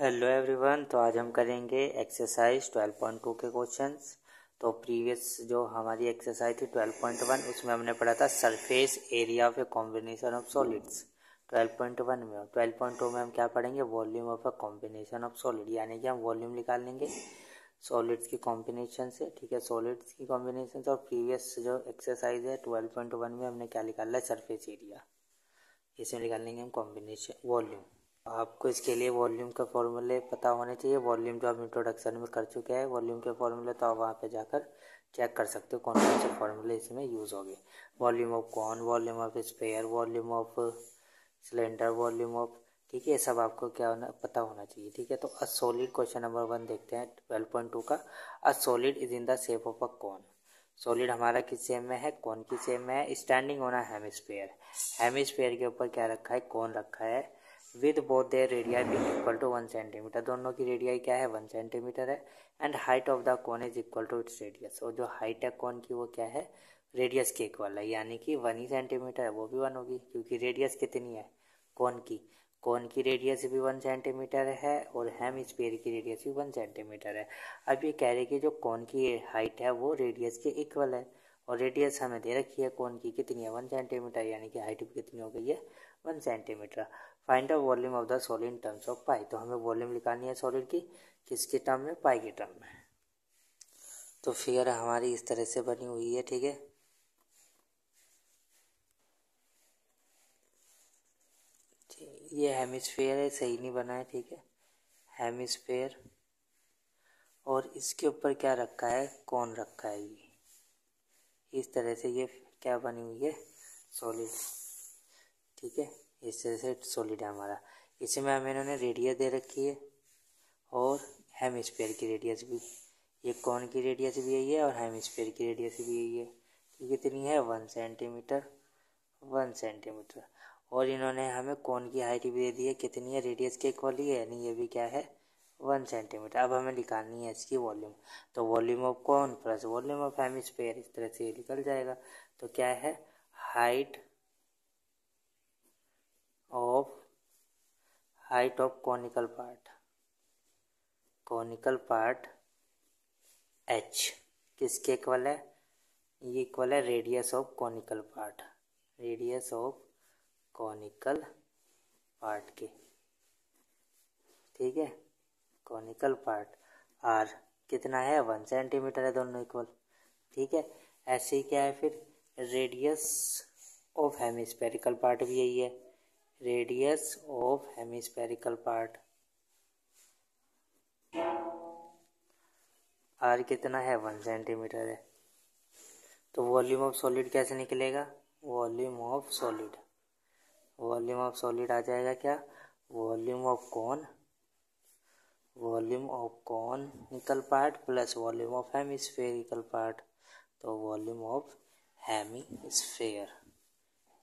Hello everyone तो आज हम करेंगे एक्सरसाइज 12.2 के क्वेश्चंस तो प्रीवियस जो हमारी एक्सरसाइज थी 12.1 उसमें हमने पढ़ा था surface area of a combination of solids 12.1 में 12.2 में हम क्या पढ़ेंगे? Volume of a combination of solid यानी कि हम वॉल्यूम निकाल लेंगे। सॉलिड्स की कॉम्बिनेशन से, ठीक है? सॉलिड्स की कॉम्बिनेशन से और प्रीवियस जो एक्सरसाइज है 12.1 में हमने क्या निकाला? है सरफेस एरिया इसमें निकाल लेंगे हम कॉम्बिनेशन वॉल्यूम आपको इसके लिए वॉल्यूम का फॉर्मूले पता होने चाहिए। वॉल्यूम जो आप इंट्रोडक्शन में कर चुके हैं, वॉल्यूम के फॉर्मूले तो आप वहाँ पे जाकर चेक कर सकते हो कौन कौन से फॉर्मूले इसमें यूज़ होंगे volume of cone, volume of sphere volume of cylinder volume of, ठीक है सब आपको क्या होना, पता होना चाहिए, ठीक है। तो अ सॉलिड क्वेश्चन नंबर वन देखते हैं ट्वेल्व पॉइंट टू का। A solid is in the shape of a cone solid हमारा किस सेम में है? कौन की सेम में है? स्टैंडिंग होना हेमिस्फेयर हेमिस्फेयर के ऊपर क्या रखा है? कौन रखा है। With both their radii being equal to one centimetre दोनों की रेडियाई क्या है? वन सेंटीमीटर है. And height of the cone is equal to its radius और जो हाइट है कॉन की वो क्या है? रेडियस के इक्वल है. यानी कि वन ही सेंटीमीटर है. वो भी वन होगी, क्योंकि रेडियस कितनी है? कौन की. कौन की रेडियस भी वन सेंटीमीटर है और हेम स्पेयर की रेडियस भी वन सेंटीमीटर है. अब ये कह रहे कि जो कौन की हाइट है वो रेडियस के इक्वल है. और रेडियस हमें दे रखी है कौन की कितनी है? वन सेंटीमीटर यानी कि हाइट भी कितनी हो गई है? One centimetre find the volume of the solid in terms of pi तो हमें वॉल्यूम लिखानी है सॉलिड की, किसके टर्म में? पाई के टर्म में. तो फिगर हमारी इस तरह से बनी हुई है, ठीक है? ये हेमिस्फेयर है, सही नहीं बना है, ठीक है? हेमिस्फेयर और इसके ऊपर क्या रखा है? कौन रखा है ये. इस तरह से ये क्या बनी हुई है? सॉलिड ठीक है? इस तरह से सॉलिड है हमारा। इसमें हमें इन्होंने रेडियस दे रखी है और हेमिस्फेयर की रेडियस भी। ये कौन की रेडियस भी यही है और हेमिस्फेयर की रेडियस भी यही है? तो कितनी है वन सेंटीमीटर वन सेंटीमीटर और इन्होंने हमें कौन की हाइट भी दे दी है? कितनी है रेडियस के इक्वल ही है? यानी ये भी क्या है? One centimetre. अब हमें निकालनी है इसकी वॉल्यूम। तो volume of cone plus volume of hemisphere इस तरह से निकल जाएगा। तो क्या है? Height of height of conical part. Conical part h किसके इक्वल है? ये इक्वल है radius of conical part radius of conical part के। ठीक है? कॉनिकल पार्ट आर कितना है? वन सेंटीमीटर है दोनों इक्वल ठीक है? ऐसे ही क्या है फिर? रेडियस ऑफ़ हेमिस्पेरिकल पार्ट भी यही है। Radius of hemispherical part r कितना है? वन सेंटीमीटर है। तो वॉल्यूम ऑफ़ सॉलिड कैसे निकलेगा? Volume of solid volume of solid आ जाएगा क्या? Volume of cone volume of conical part plus volume of hemispherical part तो वॉल्यूम ऑफ़ हेमिस्फेयर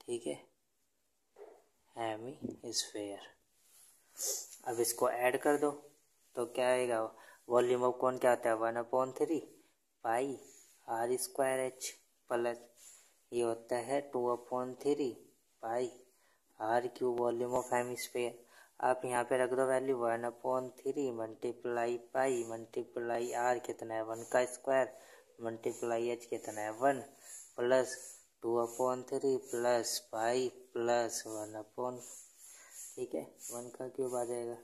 ठीक है? हेमी स्फेयर अब इसको ऐड कर दो तो क्या आएगा? वॉल्यूम ऑफ़ कौन क्या होता है? One upon three pi r square h plus ये होता है two upon three pi r cube volume of hemi sphere आप यहाँ पे रख दो value one upon three multiply pi multiply r कितना है? वन का स्क्वायर मल्टीप्लाई एच कितना है? One plus two upon three plus five plus one upon ठीक है? वन का क्यूब आ जाएगा।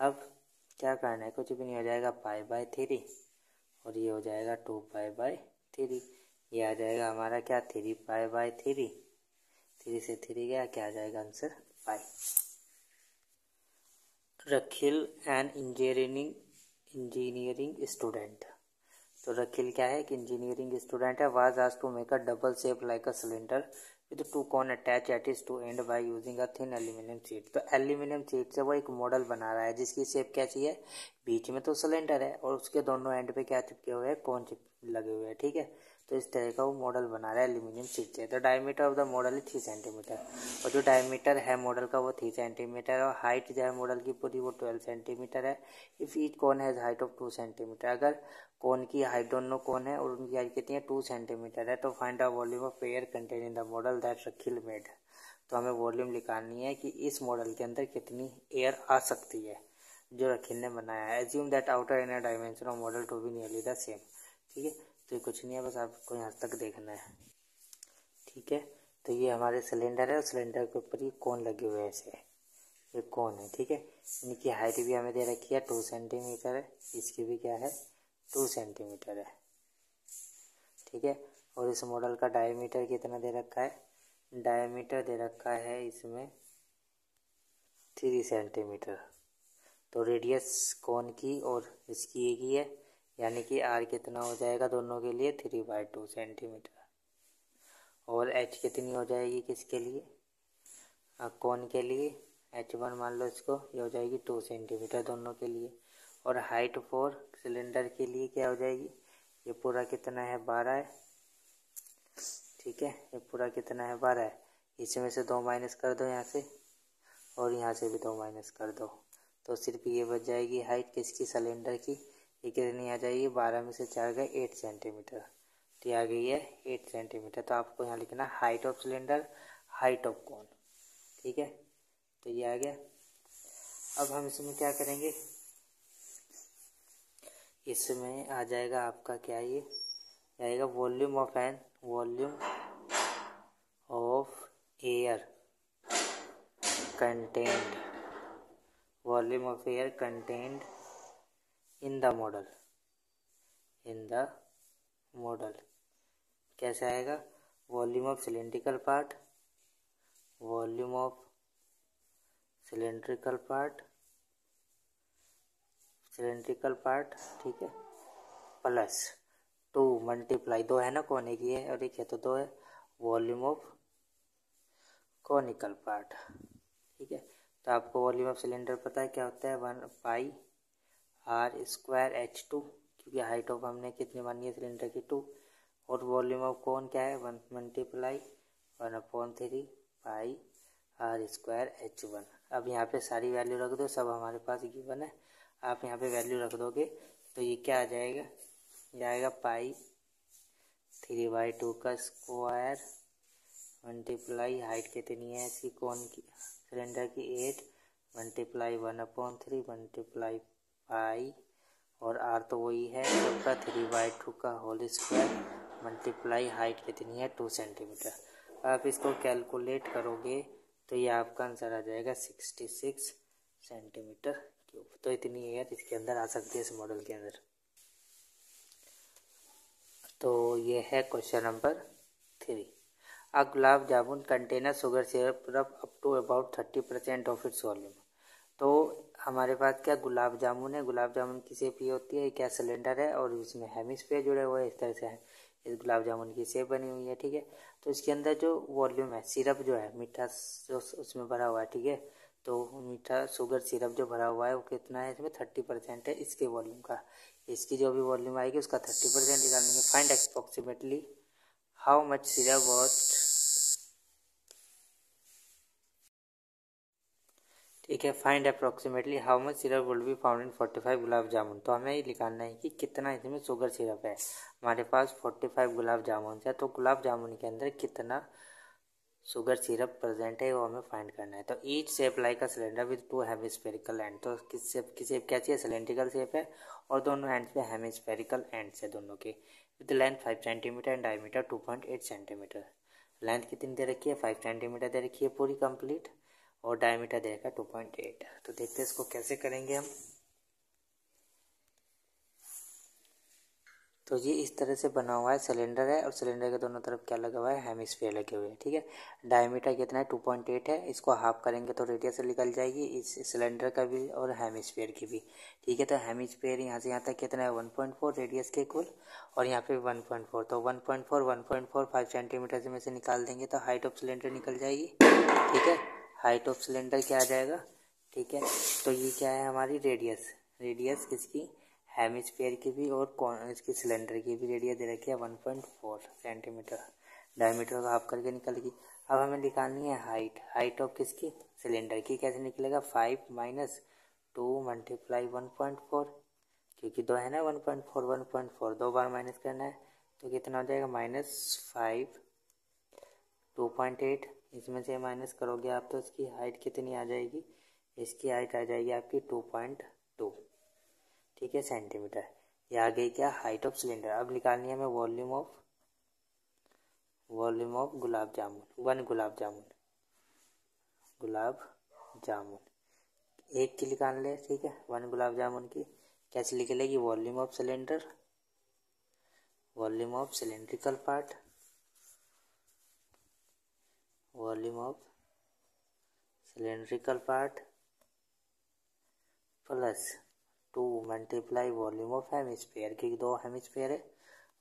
अब क्या करना है? कुछ भी नहीं हो जाएगा। पाई बाय थ्री और ये हो जाएगा टू पाई बाय थ्री ये आ जाएगा हमारा क्या? Three pi by three three से थ्री गया, क्या आ जाएगा? आंसर पाई रखिल एन इंजीनियरिंग इंजीनियरिंग स्टूडेंट तो रखिल क्या है? कि इंजीनियरिंग स्टूडेंट है। वाज आज to make a double shape like a cylinder with two cone attach at its two end by using a thin aluminium sheet तो aluminium sheet से वो एक मॉडल बना रहा है, जिसकी शेप क्या चाहिए? बीच में तो सिलेंडर है और उसके दोनों एंड पे क्या चिपके हुए हैं? कौन चिप लगे हुए हैं, ठीक है? तो इस तरह का वो मॉडल बना रहा है एल्यूमिनियम शीट से तो डायमीटर ऑफ़ द मॉडल है थ्री सेंटीमीटर और जो डायमीटर है मॉडल का वो थ्री सेंटीमीटर और हाइट जो है मॉडल की पूरी वो ट्वेल्व सेंटीमीटर है। If each cone has height of two centimetre अगर कौन की हाइट दोनों कौन है और उनकी हाइट कितनी है टू सेंटीमीटर है तो find the volume of air contain in the model that Rakhil made तो हमें वॉल्यूम निकालनी है कि इस मॉडल के अंदर कितनी एयर आ सकती है, जो रखिन ने बनाया है। Assume that outer inner dimension of model to be nearly the same ठीक है? तो कुछ नहीं है, बस आपको यहाँ तक देखना है। ठीक है? तो ये हमारे सिलेंडर है, और सिलेंडर के ऊपर ये कौन लगे हुए हैं ऐसे। ये कौन है, ठीक है? इनकी हाइट भी हमें दे रखी है टू सेंटीमीटर है। इसकी भी क्या है? टू सेंटीमीटर है। ठीक है? और इस मॉडल का डायमीटर कितना दे रखा है? डायमीटर दे रखा है इसमें थ्री सेंटीमीटर तो रेडियस कौन की और इसकी एक ही है। यानी कि आर कितना हो जाएगा दोनों के लिए थ्री बाई टू सेंटीमीटर और एच कितनी हो जाएगी किसके लिए? कौन के लिए? एच वन मान लो इसको, ये हो जाएगी टू सेंटीमीटर दोनों के लिए. और हाइट फोर सिलेंडर के लिए क्या हो जाएगी? ये पूरा कितना है? बारह है. ठीक है? ये पूरा कितना है? बारह है. इसमें से दो माइनस कर दो यहाँ से और यहाँ से भी दो माइनस कर दो. तो सिर्फ़ ये बच जाएगी हाइट किसकी? सिलेंडर की. ये कितनी आ जाएगी बारह में से चार गए एट सेंटीमीटर तो आ गई है एट सेंटीमीटर तो आपको यहाँ लिखना height of cylinder height of cone ठीक है? तो ये आ गया। अब हम इसमें क्या करेंगे? इसमें आ जाएगा आपका क्या ये? आएगा volume of an volume of air content volume of air content in the model in the model कैसे आएगा? Volume of cylindrical part volume of cylindrical part cylindrical part ठीक है? प्लस टू मल्टीप्लाई दो है ना? कोने की है? और एक है तो दो है। वॉल्यूम ऑफ़ कॉनिकल पार्ट ठीक है? तो आपको वॉल्यूम ऑफ़ सिलेंडर पता है क्या होता है? One pi r square h two क्योंकि हाइट ऑफ़ हमने कितनी मानी है? सिलेंडर की टू और वॉल्यूम ऑफ़ कौन क्या है? One multiply one upon three pi r square h one अब यहाँ पे सारी वैल्यू रख दो, सब हमारे पास गिवन है। आप यहाँ पे वैल्यू रख दोगे तो ये क्या आ जाएगा? जाएगा पाई थ्री बाई टू का स्क्वायर मल्टीप्लाई हाइट कितनी है? इसकी कौन की सिलेंडर की height multiply one upon three multiply pi और आर तो वही है उसका थ्री बाई टू का होल स्क्वायर मल्टीप्लाई हाइट कितनी है? टू सेंटीमीटर आप इसको कैलकुलेट करोगे तो ये आपका आंसर आ जाएगा सिक्सटी सिक्स सेंटीमीटर क्यूब तो इतनी एयर इसके अंदर आ सकती है इस मॉडल के अंदर। तो ये है question number three a gulab jamun container sugar syrup up to about thirty percent of its volume तो हमारे पास क्या गुलाब जामुन है? गुलाब जामुन की सेप ये होती है? क्या सिलेंडर है? और इसमें हेमिस्फेयर जुड़े हुए हैं, इस तरह से है। इस गुलाब जामुन की सेप बनी हुई है, ठीक है? तो इसके अंदर जो वॉल्यूम है सिरप जो है, मीठा जो उसमें भरा हुआ है, ठीक है? तो मीठा शुगर सिरप जो भरा हुआ है, वो कितना है इसमें? थर्टी परसेंट है इसके वॉल्यूम का। इसकी जो भी वॉल्यूम आएगी, उसका थर्टी परसेंट निकालेंगे। Find approximately how much syrup what है find approximately how much syrup will be found in forty five gulab jamun तो हमें ये निकालना है कि कितना इसमें शुगर सिरप है। हमारे पास फोर्टी फाइव गुलाब जामुन है तो गुलाब जामुन के अंदर कितना शुगर सिरप प्रेजेंट है, वो हमें फाइंड करना है। तो each shape like a cylinder with two hemispherical end तो किस शेप की शेप क्या चाहिए? सिलेंड्रिकल शेप है, और दोनों एंड पे हेमिस्फेरिकल एंड्स है दोनों के। With length five centimetre and diameter two point eight centimetre length कितनी दे रखी है? फाइव सेंटीमीटर दे रखी है पूरी कंप्लीट और डायमीटर दे रखा टू पॉइंट एट तो देखते हैं इसको कैसे करेंगे हम। तो ये इस तरह से बना हुआ है सिलेंडर है, और सिलेंडर के दोनों तरफ़ क्या लगा हुआ है? हेमिस्फेयर लगे हुए हैं, ठीक है? डायमीटर कितना है? टू पॉइंट एट है। इसको हाफ़ करेंगे तो रेडियस निकल जाएगी, इस सिलेंडर का भी और हेमिस्फेयर की भी, ठीक है? तो हेमिस्फेयर यहाँ से यहाँ तक कितना है? वन पॉइंट फोर रेडियस के कुल, और यहाँ पे वन पॉइंट फोर तो one point four one point four five centimetre से में से निकाल देंगे तो हाइट ऑफ़ सिलेंडर निकल जाएगी, ठीक है? हाइट ऑफ़ सिलेंडर क्या आ जाएगा? ठीक है? तो ये क्या है हमारी रेडियस रेडियस किसकी हेमिस्फेयर की भी और इसकी सिलेंडर की भी रेडियस दे रखी है one point four centimetre diameter का हाफ़ करके निकल गई अब हमें निकालनी है हाइट हाइट ऑफ़ किसकी? सिलेंडर की कैसे निकलेगा? Five minus two multiply one point four क्योंकि दो है ना one point four one point four दो बार माइनस करना है तो कितना हो जाएगा? Minus five two point eight इसमें से माइनस करोगे आप तो इसकी हाइट कितनी आ जाएगी? इसकी हाइट आ जाएगी आपकी टू पॉइंट टू ठीक है सेंटीमीटर ये आ गई क्या? हाइट ऑफ़ सिलेंडर अब निकालनी है हमें volume of volume of gulab jamun. One gulab jamun. Gulab jamun. एक की निकाल ले, ठीक है? वन गुलाब जामुन की। कैसे निकलेगी? Volume of cylinder volume of cylindrical part volume of cylindrical part plus two multiply volume of hemisphere क्योंकि दो हेमिस्फेयर है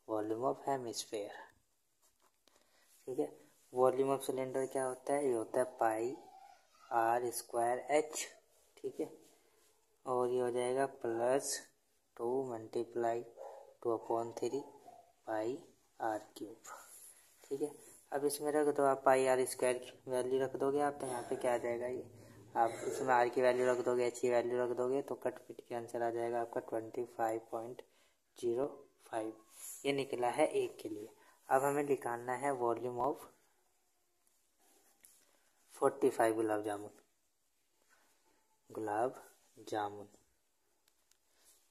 वॉल्यूम ऑफ़ हेमिस्फेयर ठीक है? वॉल्यूम ऑफ़ सिलेंडर क्या होता है? ये होता है पाई आर स्क्वायर एच ठीक है? और ये हो जाएगा plus two multiply two upon three pi r cube ठीक है? अब इसमें रख दो आप पाई आर स्क्वायर की वैल्यू रख दोगे आप तो यहाँ पे क्या आ जाएगा ये? आप इसमें आर की वैल्यू रख दोगे, एच की वैल्यू रख दोगे तो कट पिट के आंसर आ जाएगा आपका twenty five point zero five. ये निकला है एक के लिए। अब हमें निकालना है volume of forty five gulab jamun. Gulab jamun.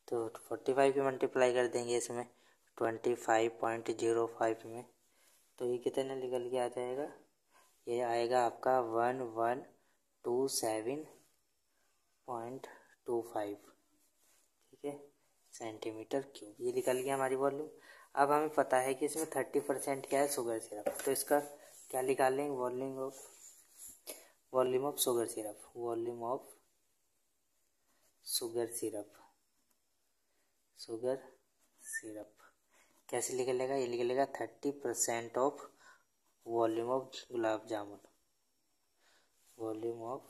तो फोर्टी फाइव की मल्टीप्लाई कर देंगे इसमें, twenty five point zero five में। तो ये कितने निकल के आ जाएगा? ये आएगा आपका one one two seven point two five. ठीक है? Centimetre cube. ये निकल गया हमारी वॉल्यूम। अब हमें पता है कि इसमें थर्टी परसेंट क्या है? Sugar syrup. तो इसका क्या निकाल लेंगे? Volume of volume of sugar syrup. Volume of sugar syrup. Sugar syrup. कैसे निकलेगा ये निकलेगा thirty percent of volume of gulab jamun. Volume of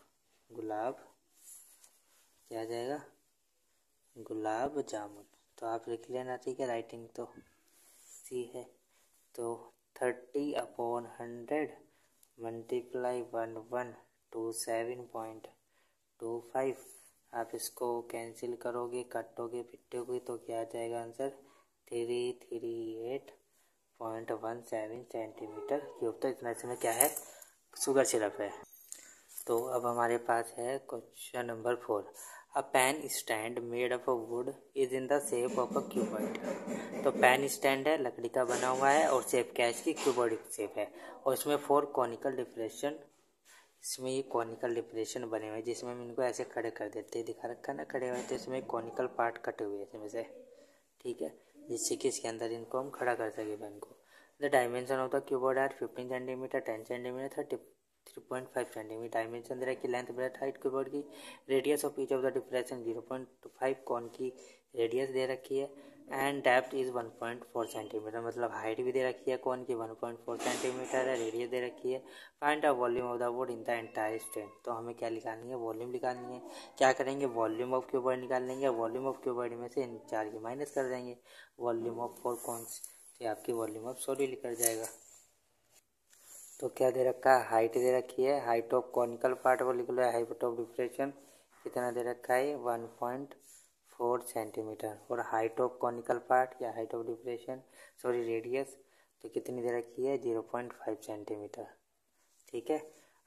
gulab, क्या आ जाएगा? गुलाब जामुन। तो आप लिख लेना, ठीक है? राइटिंग तो सी है। तो thirty upon hundred multiply one one two seven point two five आप इसको कैंसिल करोगे, कटोगे, पिटोगे तो क्या आ जाएगा answer three three eight point one seven centimetre cube तो इतना इसमें क्या है? शुगर सिरप है। तो अब हमारे पास है question number four a pen stand made of a wood is in the shape of a cuboid तो पेन स्टैंड है, लकड़ी का बना हुआ है और शेप क्या है? इसकी क्यूबॉइड शेप है। और इसमें फोर कॉनिकल डिप्रेशन इसमें ये कॉनिकल डिप्रेशन बने हुए हैं, जिसमें हम इनको ऐसे खड़े कर देते हैं। दिखा रखा ना, खड़े हुए तो इसमें कॉनिकल पार्ट कटे हुए हैं इसमें से। ठीक है? जिससे कि इसके अंदर इनको हम खड़ा कर सके पेन को। The dimension of the keyboard are fifteen centimetre ten centimetre thirty three point five centimetre dimension दे रखी लेंथ ब्रेथ हाइट कीबोर्ड की radius of each of the depression zero point five cone की radius दे रखी है। And depth is one point four centimetre मतलब height भी दे रखी है कौन की वन पॉइंट फोर सेंटीमीटर है रेडियस दे रखी है। Find the volume of the wood in the entire stand तो हमें क्या निकालनी है? वॉल्यूम निकालनी है। क्या करेंगे? वॉल्यूम ऑफ़ क्यूबॉइड निकाल लेंगे। वॉल्यूम ऑफ़ क्यूबॉइड में से इन चार की माइनस कर देंगे। वॉल्यूम ऑफ़ फोर कौन से आपकी वॉल्यूम ऑफ़ सॉरी निकल जाएगा। तो क्या दे रखा? है हाइट दे रखी है। हाइट ऑफ़ कॉनिकल पार्ट वो लिख लो हाइट ऑफ़ डिप्रेशन कितना दे रखा है? वन पॉइंट फोर सेंटीमीटर और हाइट ऑफ़ कॉनिकल पार्ट या height of depression sorry radius तो कितनी दे रखी है? ज़ीरो पॉइंट फाइव सेंटीमीटर ठीक है?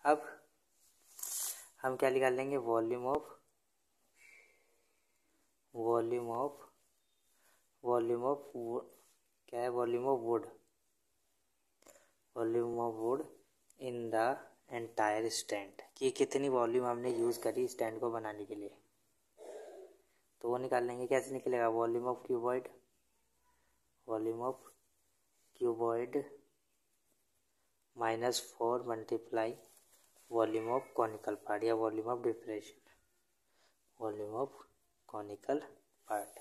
अब हम क्या निकाल लेंगे volume of volume of volume of क्या है? Volume of wood volume of wood in the entire stand कि कितनी वॉल्यूम हमने यूज़ करी स्टैंड को बनाने के लिए? तो वो निकाल लेंगे। कैसे निकलेगा? Volume of cuboid volume of cuboid minus four multiply volume of conical part या volume of depression volume of conical part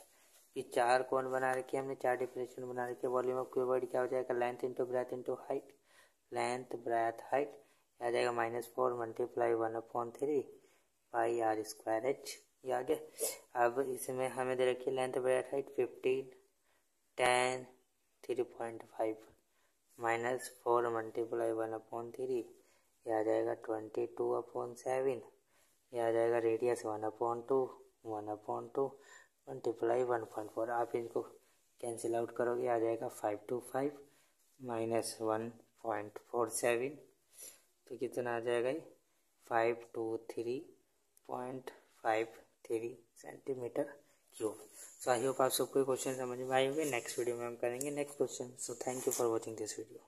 ये चार कौन बना रखे हमने, चार डिप्रेशन बना रखे वॉल्यूम ऑफ़ क्यूबॉइड क्या हो जाएगा? Length into breadth into height length breadth height आ जाएगा minus four multiply one upon three pi r square h ये आ गया अब इसमें हमें दे रखी length breadth height fifteen ten three point five minus four multiply one upon three ये आ जाएगा ट्वेंटी टू अपॉन सेवन ये आ जाएगा radius one upon two one upon two multiply one point four आप इनको कैंसिल आउट करोगे, आ जाएगा five two five minus one point four seven तो कितना आ जाएगा five two three point five three centimetre cube so I hope आप सबको क्वेश्चन समझ में आए होंगे। नेक्स्ट वीडियो में हम करेंगे। Next question so thank you for watching this video